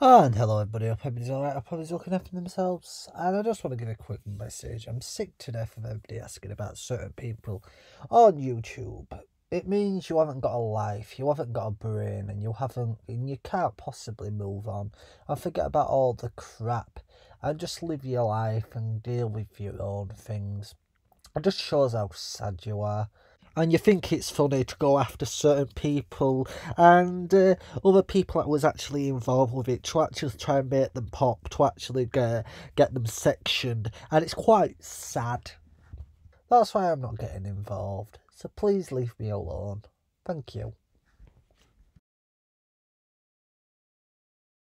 And hello everybody, I hope everybody's alright, I hope everybody's looking after themselves. And I just want to give a quick message. I'm sick to death of everybody asking about certain people on YouTube. It means you haven't got a life, you haven't got a brain, and you haven't and you can't possibly move on and forget about all the crap and just live your life and deal with your own things. It just shows how sad you are and you think it's funny to go after certain people and uh, other people that was actually involved with it to actually try and make them pop, to actually get, get them sectioned, and it's quite sad. That's why I'm not getting involved, so please leave me alone. Thank you.